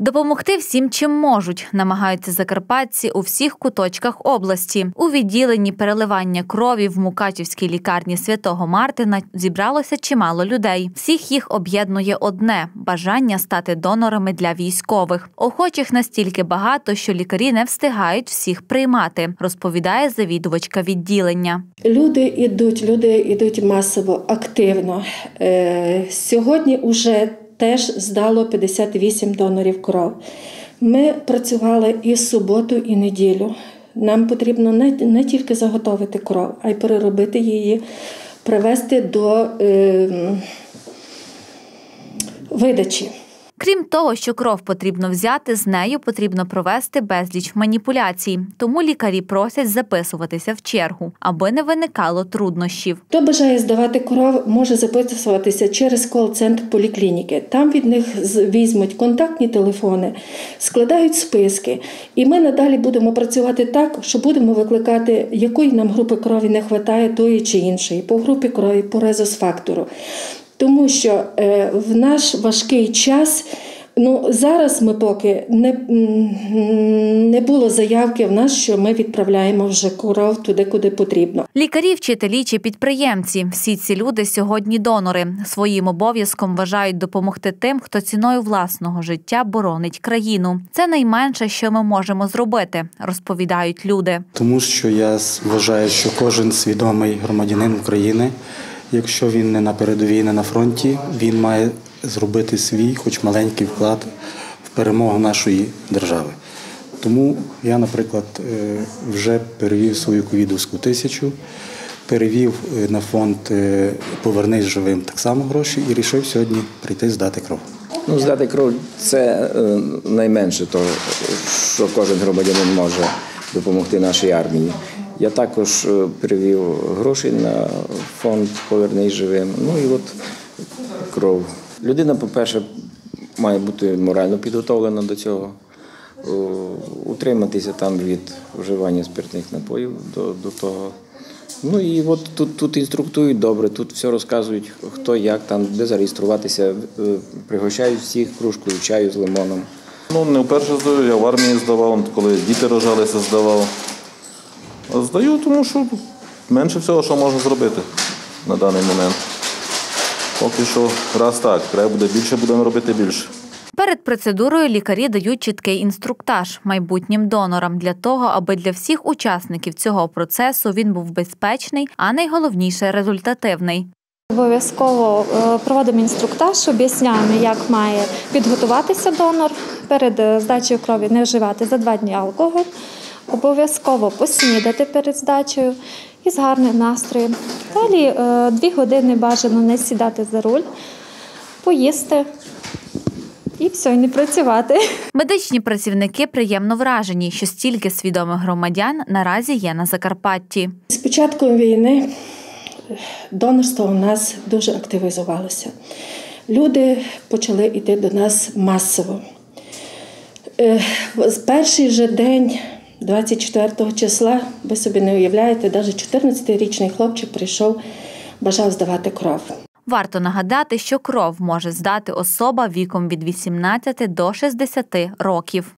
Допомогти всім, чим можуть, намагаються закарпатці у всіх куточках області. У відділенні переливання крові в Мукачівській лікарні святого Мартина зібралося чимало людей. Всіх їх об'єднує одне бажання стати донорами для військових. Охочих настільки багато, що лікарі не встигають всіх приймати, розповідає завідувачка відділення. Люди йдуть, люди йдуть масово, активно. Е, сьогодні вже теж здало 58 донорів кров. Ми працювали і суботу, і неділю. Нам потрібно не, не тільки заготовити кров, а й переробити її, привести до е, видачі. Крім того, що кров потрібно взяти, з нею потрібно провести безліч маніпуляцій. Тому лікарі просять записуватися в чергу, аби не виникало труднощів. Хто бажає здавати кров, може записуватися через кол-центр поліклініки. Там від них візьмуть контактні телефони, складають списки, і ми надалі будемо працювати так, що будемо викликати, якої нам групи крові не вистачає тої чи іншої, по групі крові, по резус-фактору. Тому що е, в наш важкий час. Ну, зараз ми поки не, не було заявки в нас, що ми відправляємо вже кров туди, куди потрібно. Лікарі, вчителі чи підприємці всі ці люди сьогодні донори. Своїм обов'язком вважають допомогти тим, хто ціною власного життя боронить країну. Це найменше, що ми можемо зробити, розповідають люди. Тому що я вважаю, що кожен свідомий громадянин України, якщо він не на передовій, не на фронті, він має зробити свій, хоч маленький вклад в перемогу нашої держави. Тому я, наприклад, е, вже перевів свою ковідовську тисячу, перевів е, на фонд е, Повернись живим так само гроші і вирішив сьогодні прийти здати кров. Ну, здати кров це найменше того, що кожен громадянин може допомогти нашій армії. Я також е, перевів гроші на фонд Повернись живим. Ну і от кров. Людина, по-перше, має бути морально підготовлена до цього, утриматися там від вживання спиртних напоїв до, до того. Ну і от тут, тут інструктують добре, тут все розказують, хто як там, де зареєструватися, е, пригощають всіх кружкою чаю з лимоном. Ну, не вперше здаю, я в армії здавав, коли діти рожалися, здавав. А здаю, тому що менше всього, що можна зробити на даний момент. Поки що раз так, треба буде більше, будемо робити більше. Перед процедурою лікарі дають чіткий інструктаж майбутнім донорам для того, аби для всіх учасників цього процесу він був безпечний, а найголовніше результативний. Обов'язково е, проводимо інструктаж, об'ясняємо, як має підготуватися донор перед е, здачею крові, не вживати за два дні алкоголь, обов'язково поснідати перед здачею і з гарним настроєм. Далі е, дві години бажано не сідати за руль, поїсти і все, і не працювати. Медичні працівники приємно вражені, що стільки свідомих громадян наразі є на Закарпатті. З початком війни донорство у нас дуже активізувалося. Люди почали йти до нас масово. Е, З перший же день, 24 числа, ви собі не уявляєте, навіть 14-річний хлопчик прийшов, бажав здавати кров. Варто нагадати, що кров може здати особа віком від 18 до 60 років.